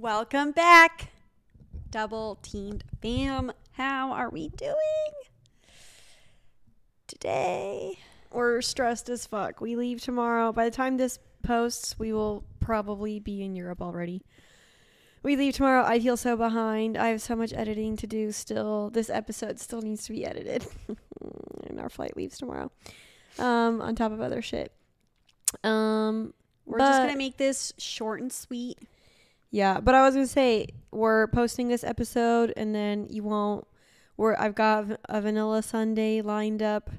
Welcome back, double teamed fam. How are we doing today? We're stressed as fuck. We leave tomorrow. By the time this posts, we will probably be in Europe already. We leave tomorrow. I feel so behind. I have so much editing to do still. This episode still needs to be edited. and our flight leaves tomorrow. Um, on top of other shit. Um, We're just gonna make this short and sweet. Yeah, but I was gonna say we're posting this episode, and then you won't. We're I've got a vanilla Sunday lined up,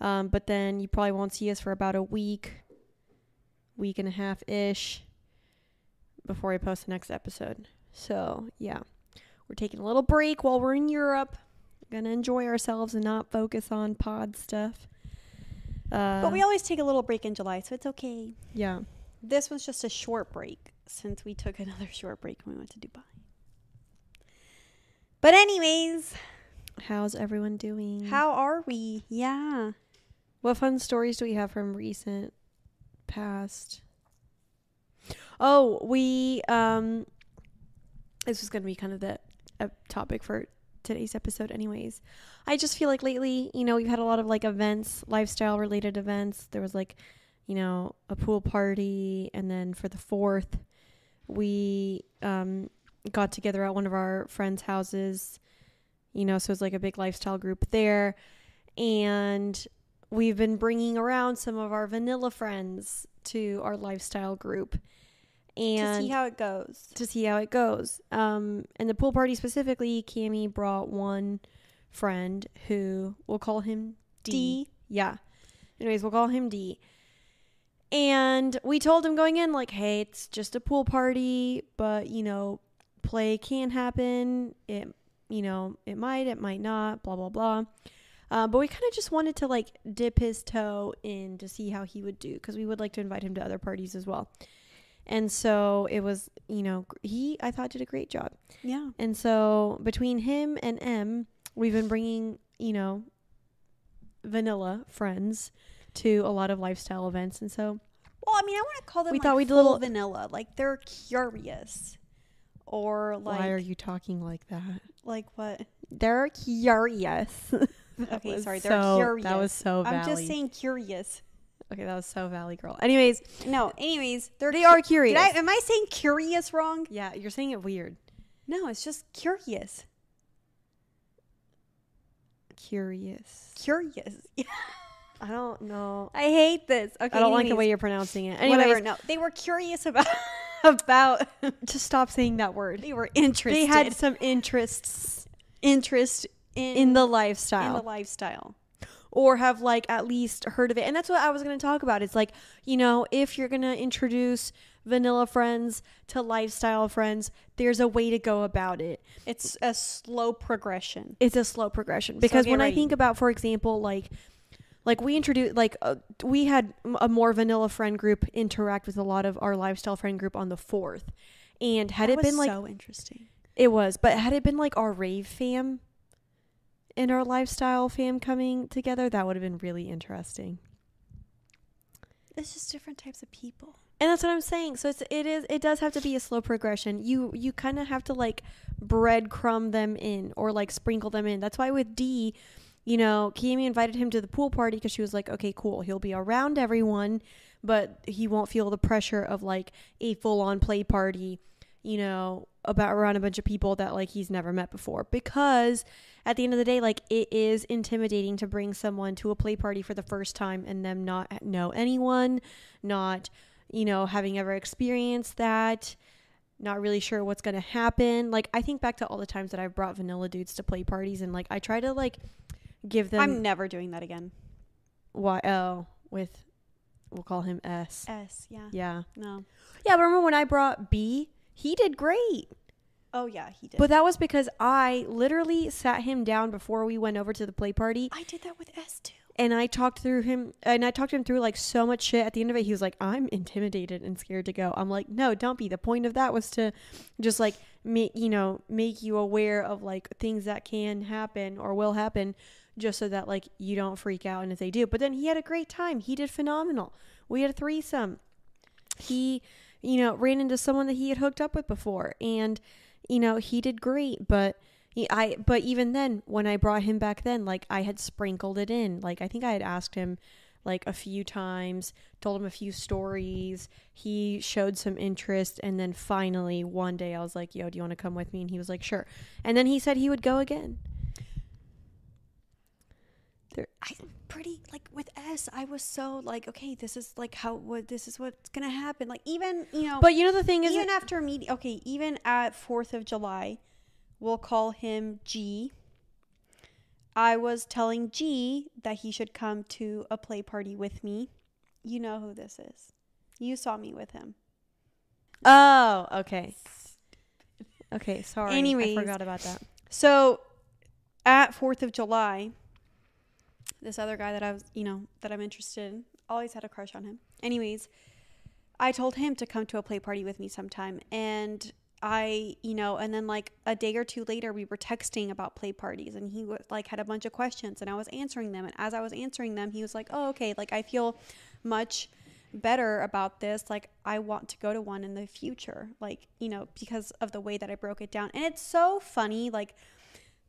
um, but then you probably won't see us for about a week, week and a half ish, before we post the next episode. So yeah, we're taking a little break while we're in Europe. Gonna enjoy ourselves and not focus on pod stuff. Uh, But we always take a little break in July, so it's okay. yeah. This was just a short break since we took another short break when we went to Dubai. But anyways, How's everyone doing? how are we? Yeah. What fun stories do we have from recent past? Oh, we um this was going to be kind of the a topic for today's episode anyways. I just feel like lately, you know, we've had a lot of like events, lifestyle related events. There was like, you know, a pool party and then for the 4th we um got together at one of our friends' houses. You know, so it was like a big lifestyle group there and we've been bringing around some of our vanilla friends to our lifestyle group and to see how it goes. to see how it goes. Um, and the pool party specifically, Cami brought one friend who we'll call him D. D. Yeah. Anyways, we'll call him D. And we told him going in, like, hey, it's just a pool party, but you know, play can happen. It, you know, it might, it might not, blah, blah, blah. Uh, but we kind of just wanted to like dip his toe in to see how he would do because we would like to invite him to other parties as well. And so it was, you know, he I thought did a great job. Yeah. And so between him and M, we've been bringing, you know, vanilla friends to a lot of lifestyle events. And so Well, I mean, I want to call them We like thought we'd full little- vanilla. Like they're curious, or like why are you talking like that? like what? They're curious. Okay, sorry, they're so- curious. That was so valley. I'm just saying curious. Okay, that was so valley girl. Anyways, No, anyways, they're they are curious. Did I, am I saying curious wrong? yeah, you're saying it weird. No, it's just curious. Curious. Curious. I don't know. I hate this. Okay, I don't like the way you're pronouncing it. Anyways, Whatever. No, they were curious about about. just stop saying that word. they were interested. They had some interests interest in in the in lifestyle. the lifestyle. or have like at least heard of it. And that's what I was going to talk about. It's like, you know, if you're going to introduce vanilla friends to lifestyle friends, there's a way to go about it. It's a slow progression. It's a slow progression because get when I think about for example like like we introduced like uh, we had a more vanilla friend group interact with a lot of our lifestyle friend group on the 4th. And had That it been like so interesting. it was, but had it been like our rave fam and our lifestyle fam coming together, that would have been really interesting. It's just different types of people. And that's what I'm saying. So it's it is it does have to be a slow progression. You you kind of have to like breadcrumb them in or like sprinkle them in. That's why with D, you know, Cami invited him to the pool party because she was like, okay, cool, he'll be around everyone, but he won't feel the pressure of like a full on play party, you know, about around a bunch of people that like he's never met before. Because at the end of the day, like it is intimidating to bring someone to a play party for the first time and them not know anyone, not you know, having ever experienced that, not really sure what's going to happen. Like, I think back to all the times that I've brought vanilla dudes to play parties and, like, I try to, like, give them I'm never doing that again. YO with, we'll call him S. S, yeah. Yeah. No. Yeah, but remember when I brought B? He did great. Oh yeah, he did. But that was because I literally sat him down before we went over to the play party I did that with S too. and I talked through him and I talked him through like so much shit. At the end of it, he was like, "I'm intimidated and scared to go." I'm like, "No, don't be." The point of that was to just like make you know make you aware of like things that can happen or will happen, just so that like you don't freak out. And if they do, but then he had a great time. He did phenomenal. We had a threesome. He you know, ran into someone that he had hooked up with before and you know, he did great, but he, I but even then when I brought him back then, like I had sprinkled it in. Like I think I had asked him like a few times, told him a few stories. He showed some interest and then finally one day I was like, "Yo, do you want to come with me?" and he was like, "Sure." And then he said he would go again. I'm pretty like with S. I was so like, okay, this is like how what this is what's gonna happen. Like even you know, But you know the thing is even after me, okay, even at Fourth of July, we'll call him G. I was telling G that he should come to a play party with me. You know who this is. You saw me with him. Oh, okay. Okay, sorry. Anyways. I forgot about that. So at Fourth of July, this other guy that I was, you know, that I'm interested in, always had a crush on him. Anyways, I told him to come to a play party with me sometime. And I, you know, and then like a day or two later, we were texting about play parties and he was like had a bunch of questions and I was answering them. And as I was answering them, he was like, oh, okay, like I feel much better about this. Like I want to go to one in the future, like, you know, because of the way that I broke it down. And it's so funny, like,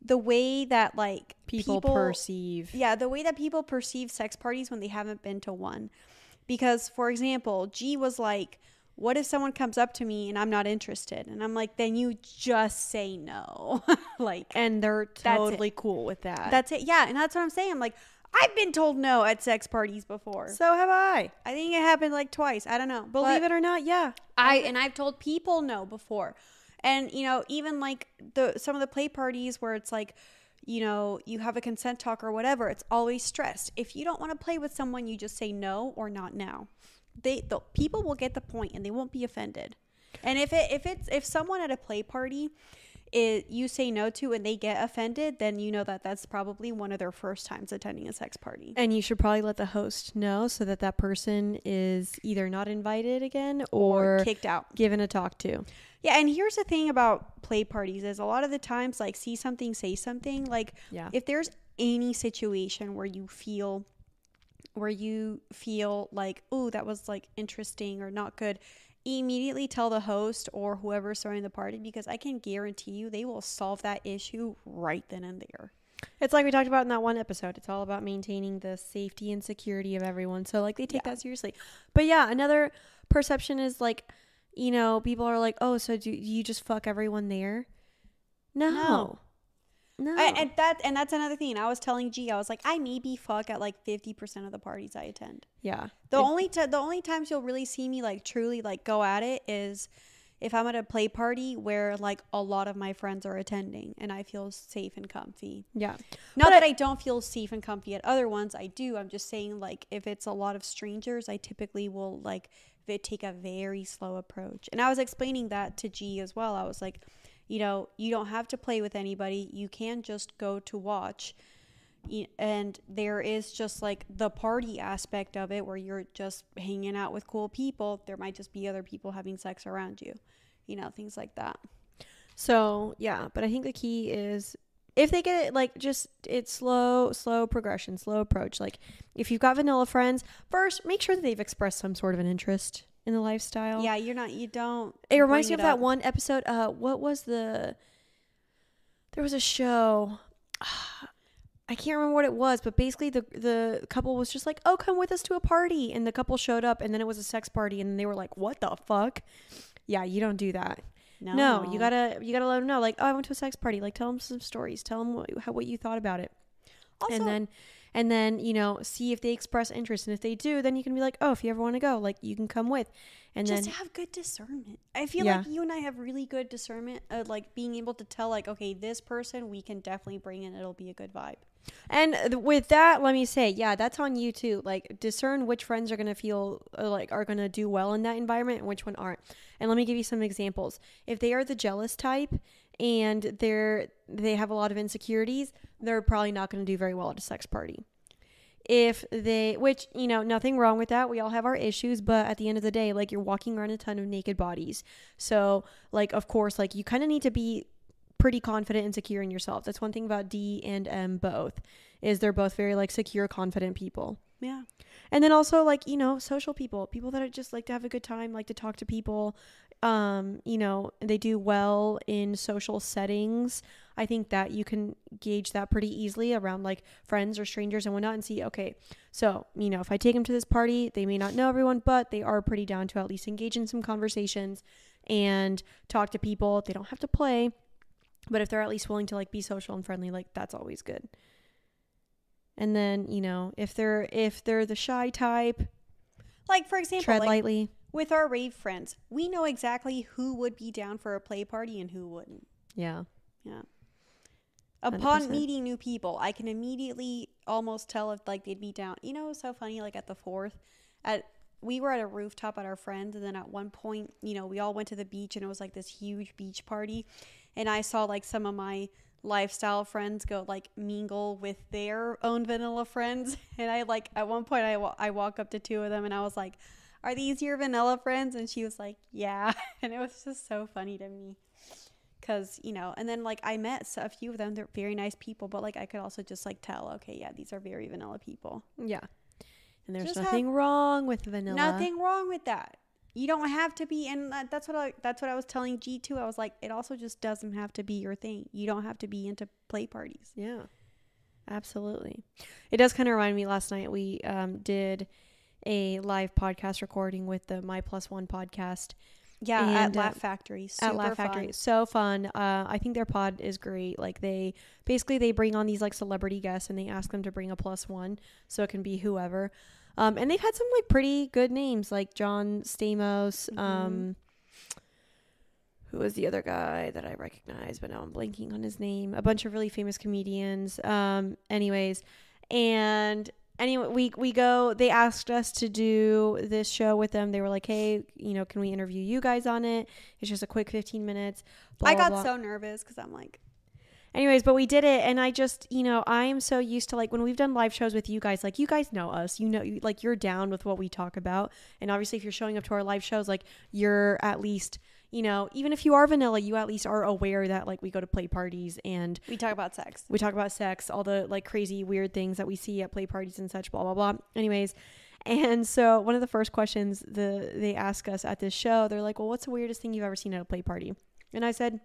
the way that like People, perceive. yeah the way that people perceive sex parties when they haven't been to one because for example g was like what if someone comes up to me and i'm not interested and i'm like then you just say no like And they're totally cool with that. that's it yeah and that's what i'm saying i'm like i've been told no at sex parties before so have I. i think it happened like twice i don't know Believe it or not, yeah. I and I've told people no before. And you know, even like the some of the play parties where it's like, you know, you have a consent talk or whatever, it's always stressed. If you don't want to play with someone, you just say no or not now. They the people will get the point and they won't be offended. And if it if it's if someone at a play party it you say no to and they get offended, then you know that that's probably one of their first times attending a sex party. And you should probably let the host know so that that person is either not invited again or, kicked out. given a talk to. Yeah, and here's the thing about play parties is a lot of the times like see something, say something. Like Yeah. if there's any situation where you feel where you feel like, oh, that was like interesting or not good, immediately tell the host or whoever's throwing the party because I can guarantee you they will solve that issue right then and there. It's like we talked about in that one episode. It's all about maintaining the safety and security of everyone. So like they take Yeah. that seriously. But yeah, another perception is like, you know, people are like, "Oh, so do you just fuck everyone there?" No. No. No. I, and that and that's another thing. I was telling G, I was like, I maybe fuck at like fifty percent of the parties I attend. yeah. The It- only t- the only times you'll really see me like truly like go at it is if I'm at a play party where like a lot of my friends are attending and I feel safe and comfy. yeah. Not But that I don't feel safe and comfy at other ones, I do. I'm just saying like if it's a lot of strangers, I typically will like v- take a very slow approach. And I was explaining that to G as well. I was like, you know, you don't have to play with anybody. You can just go to watch. And there is just like the party aspect of it where you're just hanging out with cool people. There might just be other people having sex around you, you know, things like that. So yeah, but I think the key is if they get it like just it's slow, slow progression, slow approach. Like if you've got vanilla friends, first make sure that they've expressed some sort of an interest in the lifestyle. Yeah, you're not, you don't. It reminds me of it that up. one episode. Uh, what was the? There was a show. I can't remember what it was, but basically the the couple was just like, "Oh, come with us to a party," and the couple showed up, and then it was a sex party, and they were like, "What the fuck?" Yeah, you don't do that. No, No, you gotta you gotta let them know. Like, oh, I went to a sex party. Like, tell them some stories. Tell them what, how, what you thought about it, Also, and then and then you know see if they express interest, and if they do, then you can be like, oh, if you ever want to go, like you can come with, and just then have good discernment. I feel Yeah. like you and I have really good discernment of like being able to tell like okay, this person we can definitely bring in. It'll be a good vibe. And th- with that, let me say, yeah, that's on you too. Like, discern which friends are gonna feel uh, like are gonna do well in that environment and which one aren't. And let me give you some examples. If they are the jealous type and they're they have a lot of insecurities, they're probably not gonna do very well at a sex party. If they, which you know, nothing wrong with that. We all have our issues, but at the end of the day, like you're walking around a ton of naked bodies. So, like, of course, like you kind of need to be pretty confident and secure in yourself. That's one thing about D and M both is they're both very like secure, confident people. Yeah. And then also like, you know, social people, people that are just like to have a good time, like to talk to people. Um, you know, they do well in social settings. I think that you can gauge that pretty easily around like friends or strangers and whatnot and see, okay, so, you know, if I take them to this party, they may not know everyone, but they are pretty down to at least engage in some conversations and talk to people. They don't have to play, but if they're at least willing to like be social and friendly, like that's always good. And then, you know, if they're if they're the shy type, Like for example, tread like, lightly. With our rave friends, we know exactly who would be down for a play party and who wouldn't. Yeah. Yeah. Upon 100%. meeting new people, I can immediately almost tell if like they'd be down. You know, it was so funny. Like at the fourth, at we were at a rooftop at our friends, and then at one point, you know, we all went to the beach, and it was like this huge beach party, and I saw like some of my lifestyle friends go like mingle with their own vanilla friends, and I like at one point I I walk up to two of them, and I was like, "Are these your vanilla friends?" And she was like, "Yeah," and it was just so funny to me because you know and then like i met a few of them they're very nice people but like i could also just like tell okay yeah these are very vanilla people Yeah. And there's Just have- nothing wrong with vanilla. nothing wrong with that you don't have to be and that's what i that's what i was telling g2 i was like it also just doesn't have to be your thing you don't have to be into play parties Yeah. Absolutely. It does kind of remind me last night we um, did a live podcast recording with the My Plus One podcast yeah And, at uh, laugh factory super at Laugh Factory. fun. So fun. Uh, I think their pod is great. Like they basically they bring on these like celebrity guests and they ask them to bring a plus one, so it can be whoever. Um, and they've had some like pretty good names like John Stamos. Mhm. Um, who was the other guy that I recognize, but now I'm blanking on his name. A bunch of really famous comedians. Um, anyways, and anyway, we we go. They asked us to do this show with them. They were like, "Hey, you know, can we interview you guys on it? It's just a quick 15 minutes." blah, i got blah. so nervous because i'm like Anyways, but we did it, and I just, you know, I am so used to like when we've done live shows with you guys, like you guys know us, you know, like you're down with what we talk about, and obviously if you're showing up to our live shows, like you're at least, you know, even if you are vanilla, you at least are aware that like we go to play parties and we talk about sex we talk about sex, all the like crazy weird things that we see at play parties and such, blah blah blah. Anyways, and so one of the first questions the they ask us at this show, they're like, "Well, what's the weirdest thing you've ever seen at a play party?" And I said,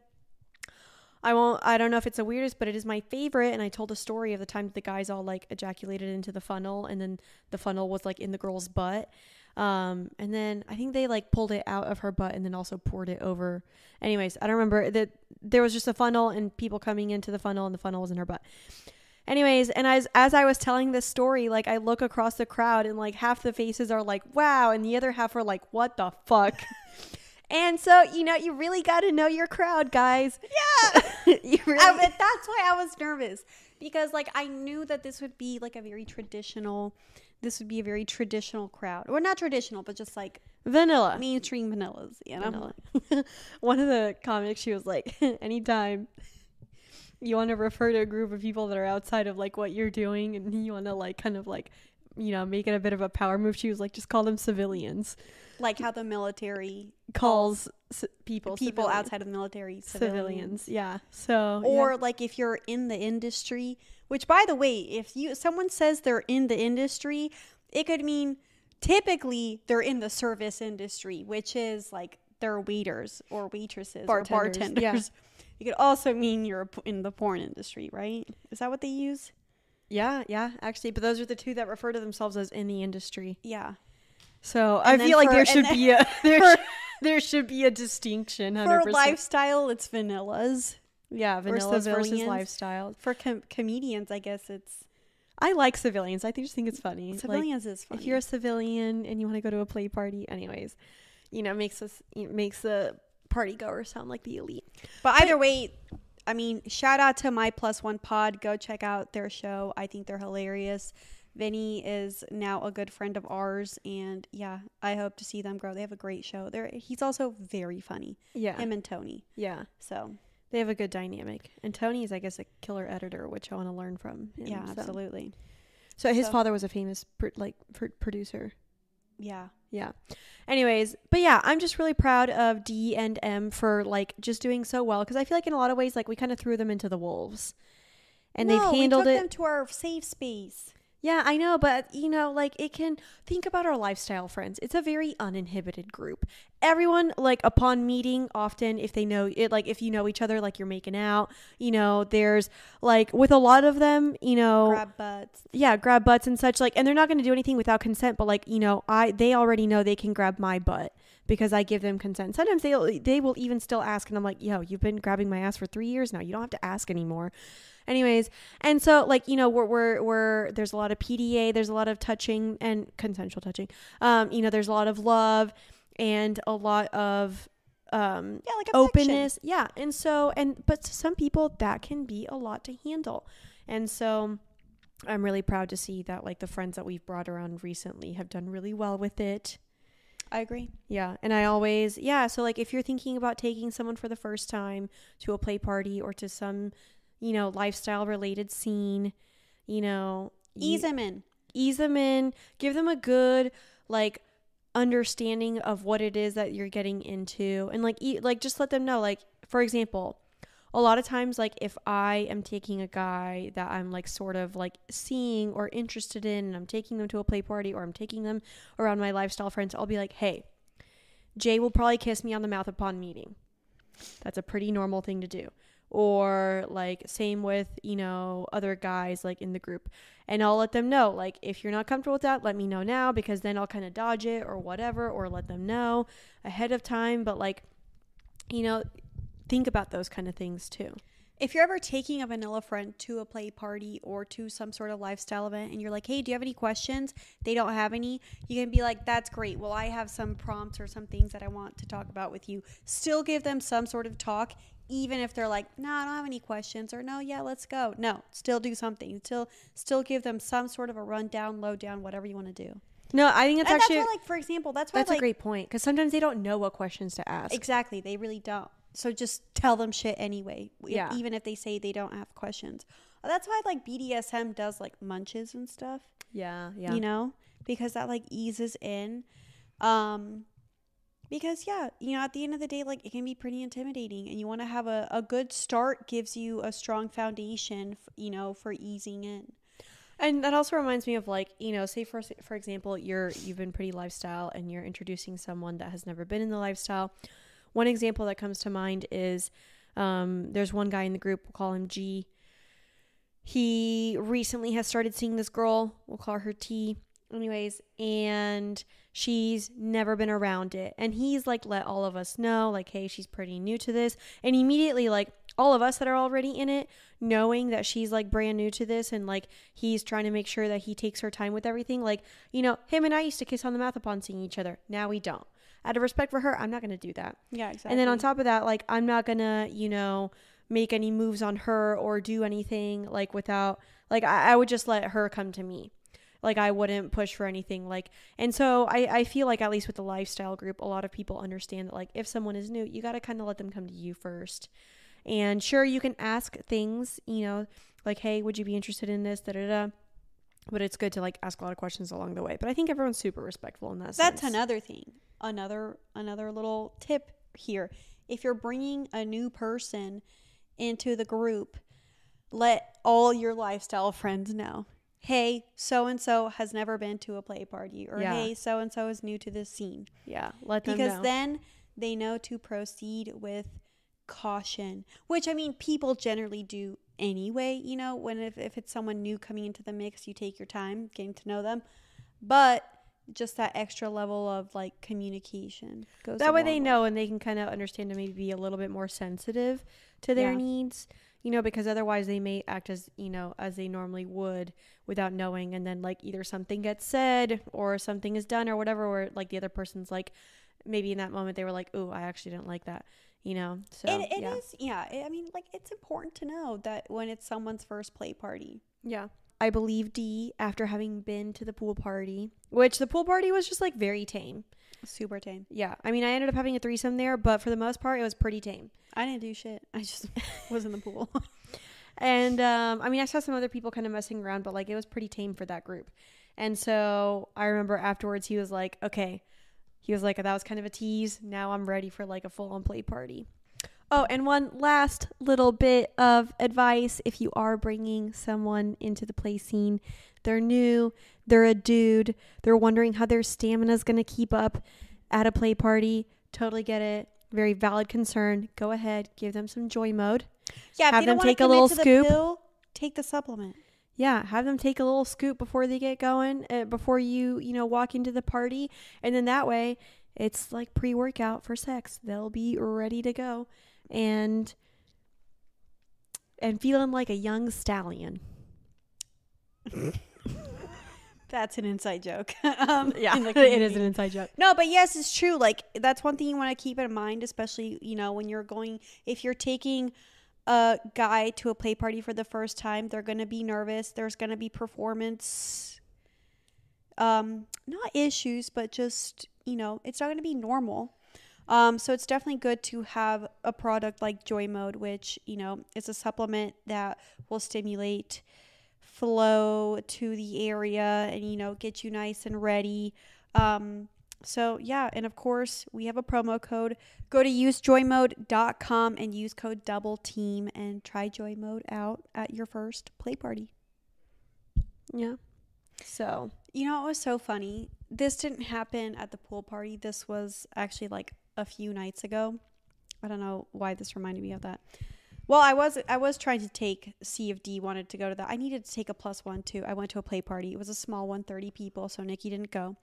"I won't. I don't know if it's the weirdest, but it is my favorite." And I told a story of the time that the guys all like ejaculated into the funnel, and then the funnel was like in the girl's butt. Um, and then I think they like pulled it out of her butt and then also poured it over. Anyways, I don't remember that there was just a funnel and people coming into the funnel and the funnel was in her butt. Anyways, and as as I was telling this story, like I look across the crowd and like half the faces are like, "Wow," and the other half are like, "What the fuck?" and so, you know, you really got to know your crowd, guys. yeah you really I, that's why I was nervous because like I knew that this would be like a very traditional this would be a very traditional crowd or not traditional but just like vanilla. mainstream vanillas you know Vanilla. One of the comics, she was like, anytime you want to refer to a group of people that are outside of like what you're doing and you want to like kind of like, you know, make it a bit of a power move, she was like, just call them civilians. Like how the military Calls c- people people civilian- outside of the military civilians. civilians, Yeah. So, or like if you're in the industry which by the way if you someone says they're in the industry it could mean typically they're in the service industry which is like they're waiters or waitresses Bartenders, or bartenders yeah. it could also mean you're in the porn industry right is that what they use yeah, yeah, actually, but those are the two that refer to themselves as in the industry. yeah So And I feel like for- there should then be a there, for- there should be a distinction. 100%. for lifestyle it's vanillas yeah, vanillas versus lifestyle. for com- comedians i guess it's I like civilians. I think just think it's funny. Like, civilians is funny if you're a civilian and you want to go to a play party, anyways, you know, makes us it makes the party goer sound like the elite. But either way, I mean, shout out to My Plus One Pod. Go check out their show. I think they're hilarious. Vinny is now a good friend of ours, and yeah, I hope to see them grow. They have a great show. They're he's also very funny. Yeah, Him and Tony. yeah, So they have a good dynamic. And Tony is, I guess, a killer editor, which I want to learn from. him, yeah, so. absolutely. So his So- father was a famous pr- like pr- producer. Yeah, Yeah. Anyways, but yeah, I'm just really proud of D and M for like just doing so well because I feel like in a lot of ways, like we kind of threw them into the wolves, and No, they've we handled took it. them to our safe space. Yeah, I know, but you know, like it can think about our lifestyle friends. It's a very uninhibited group. Everyone, like upon meeting, often if they know it, like if you know each other, like you're making out, you know, there's like with a lot of them, you know, Grab butts. yeah, grab butts and such. Like, and they're not going to do anything without consent, but like you know, I they already know they can grab my butt because I give them consent. Sometimes they they will even still ask, and I'm like, yo, you've been grabbing my ass for three years now. You don't have to ask anymore. Anyways, and so like you know we're we're, we're there's a lot of PDA, there's a lot of touching and consensual touching. Um, you know, there's a lot of love and a lot of um Yeah, like openness. Yeah, and so and but to some people that can be a lot to handle, and so. I'm really proud to see that like the friends that we've brought around recently have done really well with it. I agree. Yeah. And I always, yeah. So, like, if you're thinking about taking someone for the first time to a play party or to some, you know, lifestyle related scene, you know, Ease you- him in. ease them in, give them a good, like, understanding of what it is that you're getting into. And, like, e- like, just let them know, like, for example, a lot of times, like, if I am taking a guy that I'm, like, sort of, like, seeing or interested in, and I'm taking them to a play party or I'm taking them around my lifestyle friends, I'll be like, hey, Jay will probably kiss me on the mouth upon meeting. That's a pretty normal thing to do. Or like same with, you know, other guys like in the group. And I'll let them know like if you're not comfortable with that, let me know now because then I'll kind of dodge it or whatever or let them know ahead of time, but like you know, think about those kind of things too. If you're ever taking a vanilla friend to a play party or to some sort of lifestyle event and you're like, hey, do you have any questions? They don't have any. You can be like, that's great. Well, I have some prompts or some things that I want to talk about with you. Still give them some sort of talk, even if they're like, no, I don't have any questions or no, yeah, let's go. No, still do something. Still, still give them some sort of a rundown, lowdown, whatever you want to do. No, I think it's and actually that's why, like, for example, that's why, that's like, a great point because sometimes they don't know what questions to ask. Exactly. They really don't. So just tell them shit anyway. Yeah. Even if they say they don't have questions. That's why like BDSM does like munches and stuff. yeah, yeah. You know? Because that like eases in. Um because yeah, you know, at the end of the day, like it can be pretty intimidating and you want to have a, a good start gives you a strong foundation, f- you know, for easing in. And that also reminds me of like, you know, say for for example, you're you've been pretty lifestyle and you're introducing someone that has never been in the lifestyle. One example that comes to mind is um, there's one guy in the group, we'll call him G. He recently has started seeing this girl, we'll call her T. Anyways, and she's never been around it. And he's like let all of us know, like, hey, she's pretty new to this. And immediately, like, all of us that are already in it, knowing that she's like brand new to this and like he's trying to make sure that he takes her time with everything. Like, you know, him and I used to kiss on the mouth upon seeing each other. Now we don't. Out of respect for her, I'm not going to do that. Yeah, exactly. And then on top of that, like, I'm not going to, you know, make any moves on her or do anything like without, like, I, I would just let her come to me. Like, I wouldn't push for anything. Like, and so I, I feel like, at least with the lifestyle group, a lot of people understand that, like, if someone is new, you got to kind of let them come to you first. And sure, you can ask things, you know, like, hey, would you be interested in this? Da da da. But it's good to like ask a lot of questions along the way. But I think everyone's super respectful in that That's sense. another thing. Another another little tip here. If you're bringing a new person into the group, let all your lifestyle friends know. Hey, so and so has never been to a play party or Yeah. hey, so and so is new to this scene. Yeah, let them know Because know. then they know to proceed with caution, which I mean people generally do anyway, you know, when if, if it's someone new coming into the mix, you take your time getting to know them. But just that extra level of like communication goes that way they know and they can kind of understand to maybe be a little bit more sensitive to their Yeah. needs you know because otherwise they may act as you know as they normally would without knowing and then like either something gets said or something is done or whatever or like the other person's like maybe in that moment they were like oh i actually didn't like that you know so It, it yeah is- yeah. I mean, like it's important to know that when it's someone's first play party. yeah i believe d after having been to the pool party which the pool party was just like very tame Super tame. yeah i mean i ended up having a threesome there but for the most part it was pretty tame I didn't do shit. I just was in the pool. And um, I mean, I saw some other people kind of messing around, but like it was pretty tame for that group. And so I remember afterwards, he was like, okay, he was like, that was kind of a tease. Now I'm ready for like a full on play party. Oh, and one last little bit of advice if you are bringing someone into the play scene, they're new, they're a dude, they're wondering how their stamina is going to keep up at a play party. Totally get it. Very valid concern. Go ahead, give them some joy mode. Yeah, if Have them take a little to the scoop. pill, take the supplement. Yeah, have them take a little scoop before they get going, uh, before you, you know, walk into the party. And then that way, it's like pre workout for sex. They'll be ready to go and and feeling like a young stallion. That's an inside joke. um, Yeah, it is an inside joke. No, but yes, it's true. Like that's one thing you want to keep in mind, especially you know when you're going if you're taking a guy to a play party for the first time, they're gonna be nervous. There's gonna be performance, um, not issues, but just you know it's not gonna be normal. Um, so it's definitely good to have a product like Joy Mode, which you know is a supplement that will stimulate flow to the area and you know get you nice and ready. Um, so yeah, and of course we have a promo code. Go to usejoymode.com and use code double team and try Joy Mode out at your first play party. Yeah. So, You know, it was so funny. This didn't happen at the pool party. This was actually like a few nights ago. I don't know why this reminded me of that. Well, I was I was trying to take see if D wanted to go to that. I needed to take a plus one too. I went to a play party. It was a small one, 30 people, so Nikki didn't go.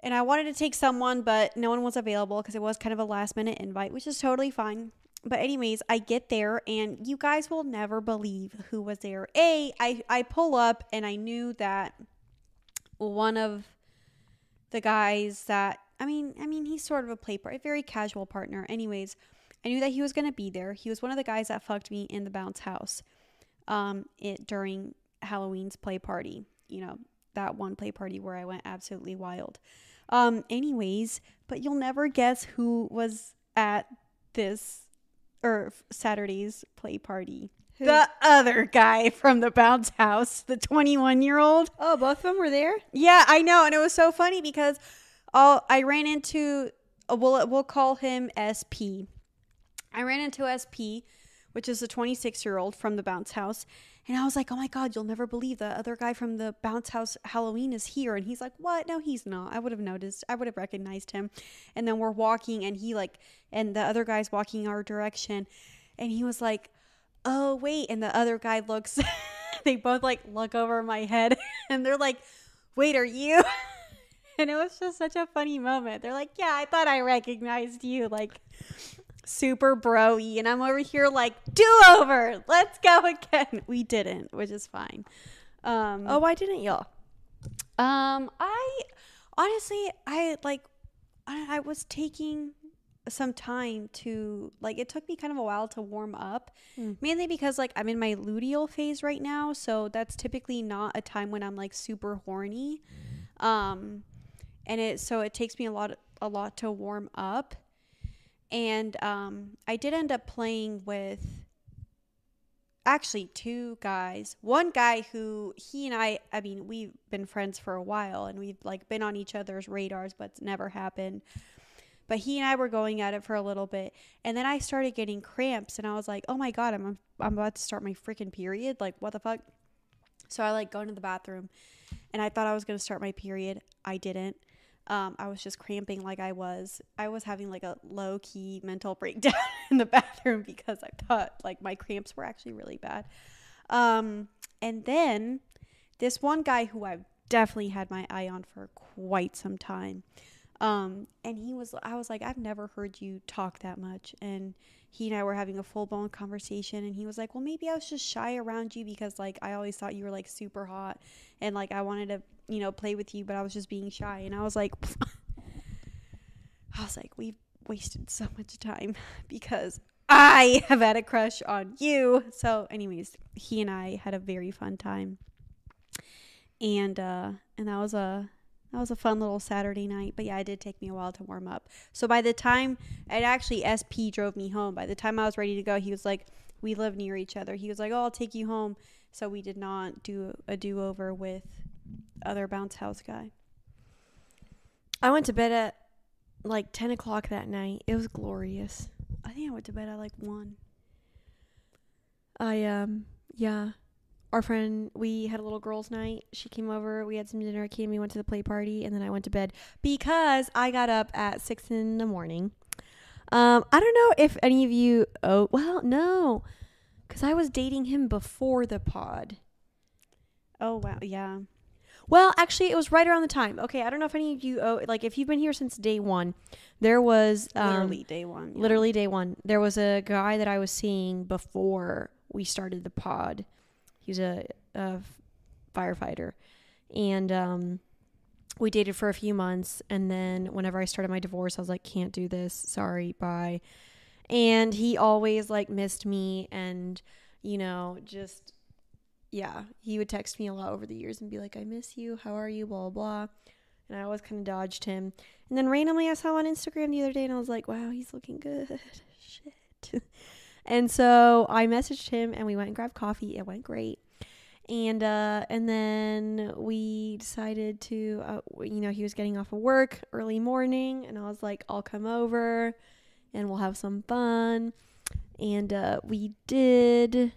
And I wanted to take someone, but no one was available because it was kind of a last minute invite, which is totally fine. But anyways, I get there and you guys will never believe who was there. A, I, I pull up and I knew that one of the guys that I mean, I mean he's sort of a play part, a very casual partner. Anyways, I knew that he was gonna be there. He was one of the guys that fucked me in the bounce house, um, it during Halloween's play party. You know that one play party where I went absolutely wild. Um, anyways, but you'll never guess who was at this or Saturday's play party. Who? The other guy from the bounce house, the 21 year old. oh, both of them were there? Yeah, I know, and it was so funny because I'll, I ran into uh, we'll we'll call him SP. I ran into SP, which is a 26 year old from the bounce house, and I was like, oh my god, you'll never believe the other guy from the bounce house Halloween is here, and he's like, what? No, he's not. I would have noticed. I would have recognized him. And then we're walking, and he like, and the other guy's walking our direction, and he was like, oh wait, and the other guy looks. they both like look over my head, and they're like, wait, are you? and it was just such a funny moment. They're like, "Yeah, I thought I recognized you." Like super broy, and I'm over here like, "Do over. Let's go again." We didn't, which is fine. Um, Oh, why didn't y'all? um, I honestly, I like, I, I was taking some time to like. It took me kind of a while to warm up, Mm. mainly because like I'm in my luteal phase right now, so that's typically not a time when I'm like super horny. Um, and it so it takes me a lot a lot to warm up, and um, I did end up playing with actually two guys. One guy who he and I, I mean, we've been friends for a while and we've like been on each other's radars, but it's never happened. But he and I were going at it for a little bit, and then I started getting cramps, and I was like, "Oh my god, I'm I'm about to start my freaking period! Like, what the fuck?" So I like go into the bathroom, and I thought I was gonna start my period. I didn't. Um, I was just cramping like I was. I was having like a low key mental breakdown in the bathroom because I thought like my cramps were actually really bad. Um, and then this one guy who I've definitely had my eye on for quite some time. Um, and he was, I was like, I've never heard you talk that much. And he and I were having a full blown conversation. And he was like, Well, maybe I was just shy around you because, like, I always thought you were like super hot. And, like, I wanted to, you know, play with you, but I was just being shy. And I was like, I was like, We've wasted so much time because I have had a crush on you. So, anyways, he and I had a very fun time. And, uh, and that was a, that was a fun little Saturday night. But yeah, it did take me a while to warm up. So by the time it actually SP drove me home, by the time I was ready to go, he was like, we live near each other. He was like, oh, I'll take you home. So we did not do a do over with other bounce house guy. I went to bed at like 10 o'clock that night. It was glorious. I think I went to bed at like one. I um yeah. Our friend, we had a little girls' night. She came over. We had some dinner. Came, we went to the play party, and then I went to bed because I got up at six in the morning. Um, I don't know if any of you. Oh, well, no, because I was dating him before the pod. Oh wow, yeah. Well, actually, it was right around the time. Okay, I don't know if any of you oh, like if you've been here since day one. There was um, literally day one. yeah. literally day one. There was a guy that I was seeing before we started the pod. He was a, a firefighter, and um, we dated for a few months. And then whenever I started my divorce, I was like, "Can't do this. Sorry, bye." And he always like missed me, and you know, just yeah, he would text me a lot over the years and be like, "I miss you. How are you?" Blah blah. blah. And I always kind of dodged him. And then randomly, I saw him on Instagram the other day, and I was like, "Wow, he's looking good." Shit. and so I messaged him, and we went and grabbed coffee. It went great. And uh, and then we decided to, uh, you know, he was getting off of work early morning, and I was like, "I'll come over, and we'll have some fun." And uh, we did.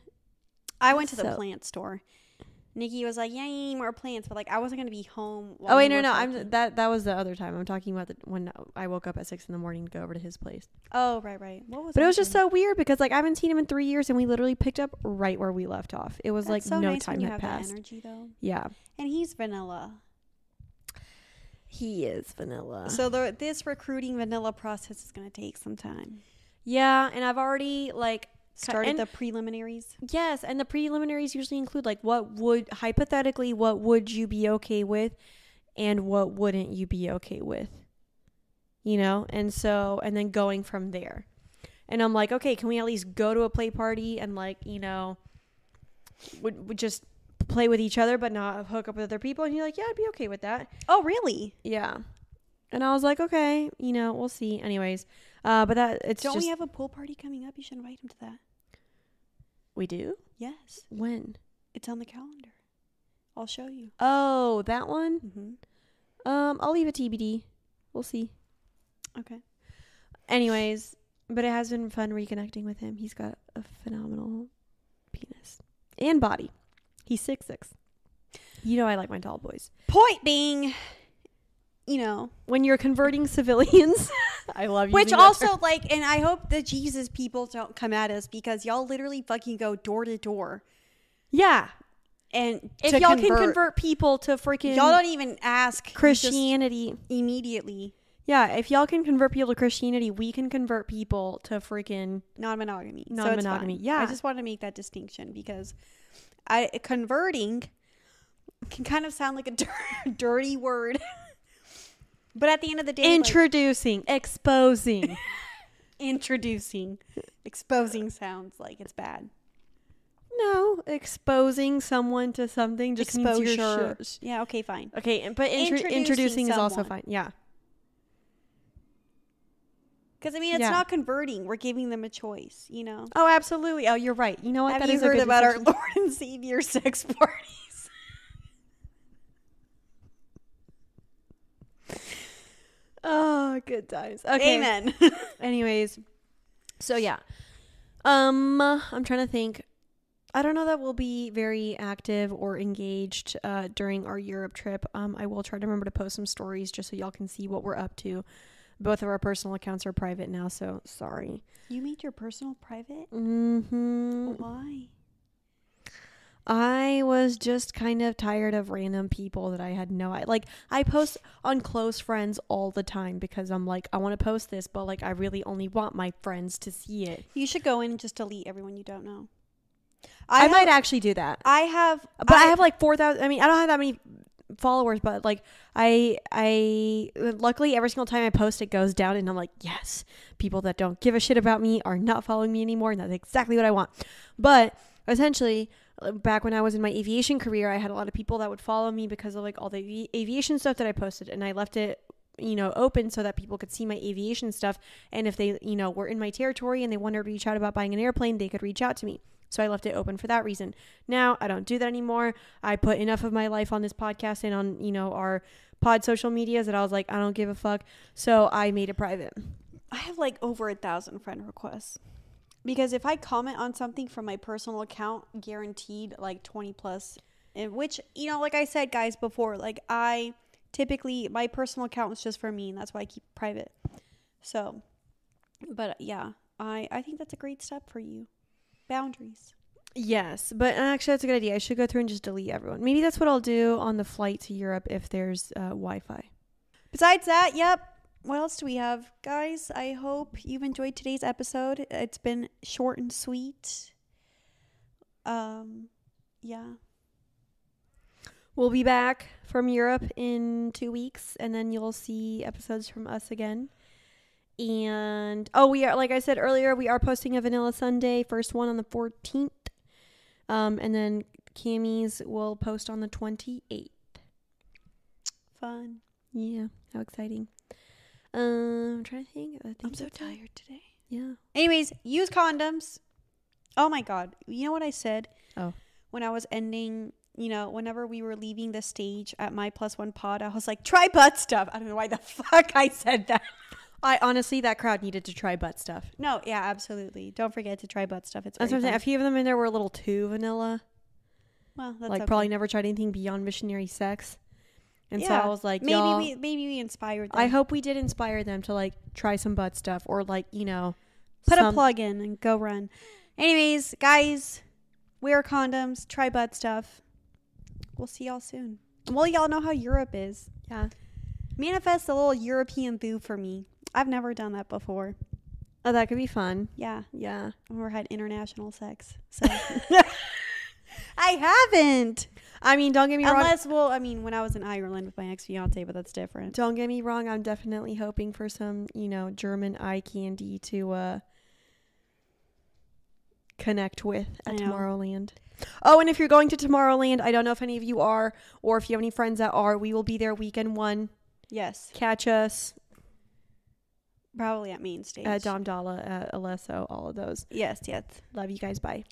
I went to the So- plant store. Nikki was like, "Yay, more plants," but like I wasn't gonna be home. While Oh wait, you no, no, I'm that that was the other time. I'm talking about the when I woke up at six in the morning to go over to his place. Oh right, right. What was? But it was just so weird because like I haven't seen him in three years, and we literally picked up right where we left off. It was That's like so no nice time had passed. energy though. Yeah, And he's vanilla. he is vanilla. So the this recruiting vanilla process is gonna take some time. yeah, and I've already like Started and- the preliminaries. yes, and the preliminaries usually include like what would hypothetically what would you be okay with, and what wouldn't you be okay with. You know, and so and then going from there. And I'm like, okay, can we at least go to a play party and like, you know, would, would just play with each other but not hook up with other people? And you're like, yeah, I'd be okay with that. Oh really? Yeah. And I was like, okay, you know, we'll see. Anyways, uh, but that it's Don't just we have a pool party coming up? You should invite him to that. We do Yes, when? it's on the calendar. I'll show you. Oh, that one. Mm-hmm. Um, I'll leave it TBD. We'll see. Okay. Anyways, but it has been fun reconnecting with him. He's got a phenomenal penis and body. He's six six. You know I like my tall boys. Point being, you know, When you're converting civilians, I love you. which also like, and I hope the Jesus people don't come at us because y'all literally fucking go door to door yeah. and If y'all can convert people to freaking y'all don't even ask Christianity, immediately yeah. If y'all can convert people to Christianity, we can convert people to freaking non-monogamy. Non-monogamy, fine. yeah. I just want to make that distinction because I converting can kind of sound like a dirty word. But at the end of the day, like, introducing, exposing. introducing, exposing sounds like it's bad. no, exposing someone to something just means you're sure. Yeah, okay, fine. Okay, but intro- Introducing introducing is also fine. Yeah. Because I mean, it's Yeah. not converting. We're giving them a choice. You know. Oh, absolutely. Oh, you're right. You know what? Have That you is a heard good about our. Lord and Savior sex parties? Oh, good times. Okay. Amen. Anyways, so yeah. Um, I'm trying to think. I don't know that we'll be very active or engaged uh, during our Europe trip. Um, I will try to remember to post some stories just so y'all can see what we're up to. Both of our personal accounts are private now, so sorry. you made your personal private? Mm-hmm. Why? I was just kind of tired of random people that I had no I like I post on close friends all the time because I'm like I want to post this but like I really only want my friends to see it. You should go in and just delete everyone you don't know. I, have, might actually do that. I have, But I, have like 4,000 I mean I don't have that many followers but like I I luckily every single time I post it goes down and I'm like yes people that don't give a shit about me are not following me anymore and that's exactly what I want. But essentially back when I was in my aviation career I had a lot of people that would follow me because of like all the aviation stuff that I posted and I left it you know open so that people could see my aviation stuff and if they you know were in my territory and they wanted to reach out about buying an airplane they could reach out to me so I left it open for that reason. Now I don't do that anymore. I put enough of my life on this podcast and on, you know, our pod social medias that I was like, I don't give a fuck. So I made it private. I have like over a thousand friend requests. Because if I comment on something from my personal account, guaranteed like 20 plus. And which, you know, like I said, guys, before, like I typically, my personal account is just for me, and that's why I keep private. So, but yeah, I, I think that's a great step for you. Boundaries. Yes, but actually, that's a good idea. I should go through and just delete everyone. Maybe that's what I'll do on the flight to Europe if there's uh, Wi Fi. Besides that, yep. What else do we have? Guys, I hope you've enjoyed today's episode. It's been short and sweet. Um yeah. We'll be back from Europe in two weeks, and then you'll see episodes from us again. And oh, we are like I said earlier, we are posting a Vanilla Sunday, first one on the 14th, um, and then Cami's will post on the 28th. Fun. Yeah, how exciting! Um, I'm trying to think. I think I'm so that's it. tired today. Yeah. Anyways, use condoms. Oh my god. You know what I said? Oh. When I was ending, you know, whenever we were leaving the stage at my plus one pod, I was like, try butt stuff. I don't know why the fuck I said that. I honestly, that crowd needed to try butt stuff. No, yeah, absolutely. Don't forget to try butt stuff. It's That's what I'm saying. A few of them in there were a little too vanilla. Well, that's like okay. probably never tried anything beyond missionary sex. And so I was like, maybe we maybe we inspired them. I hope we did inspire them to like try some butt stuff or like you know Put a plug in and go run. Anyways, guys, wear condoms, try butt stuff. We'll see y'all soon. Well, y'all know how Europe is. Yeah. Manifest a little European boo for me. I've never done that before. Oh, that could be fun. Yeah, Yeah. Never had international sex. So I haven't. I mean, don't get me wrong. Unless, well, I mean, when I was in Ireland with my ex fiance, but that's different. Don't get me wrong. I'm definitely hoping for some you know German eye candy to uh connect with at. Tomorrowland. Oh, and if you're going to Tomorrowland, I don't know if any of you are, or if you have any friends that are, we will be there weekend one. Yes, Catch us probably at main stage. at Dom Dolla, at Alesso, all of those. yes, yes. Love you guys. Bye.